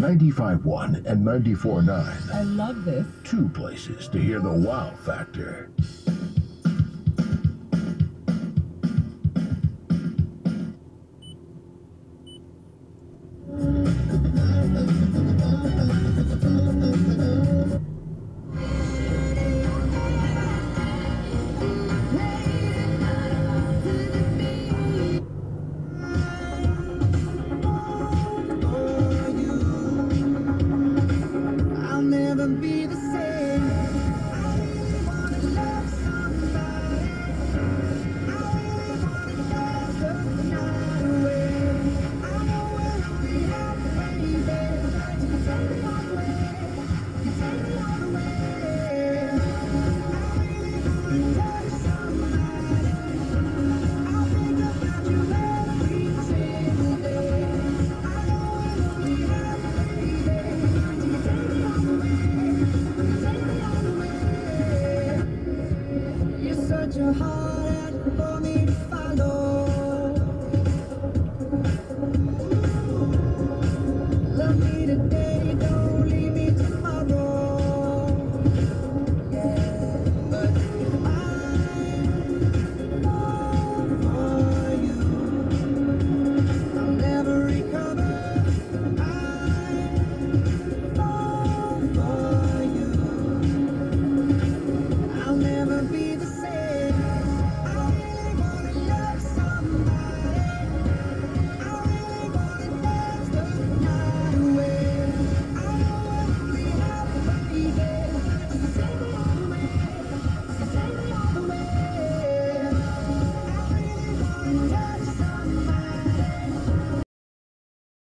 95.1 and 94.9. I love this. Two places to hear the wow factor.